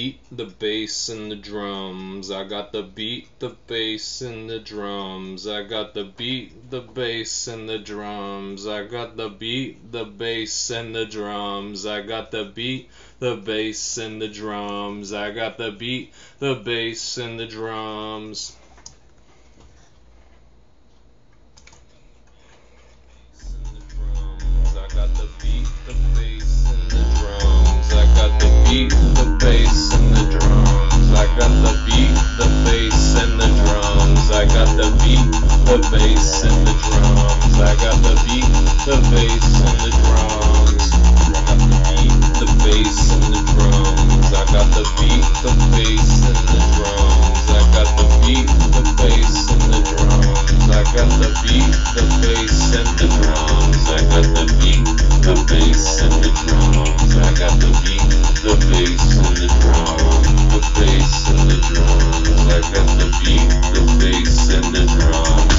beat, the bass, and the drums. I got the beat, the bass, and the drums. I got the beat, the bass, and the drums. I got the beat, the bass, and the drums. I got the beat, the bass, and the drums. I got the beat, the bass, and the drums. the beat, the bass. I got the beat, the bass, and the drums. I got the beat, the bass, and the drums. I got the beat, the bass, and the drums. I got the beat, the bass, and the drums. I got the beat, the bass, and the drums. I got the beat, the bass, and the drums. I got the beat, the bass, and the drums. I got the beat, the bass. the bass and the drums, I got the beat, the bass and the drums.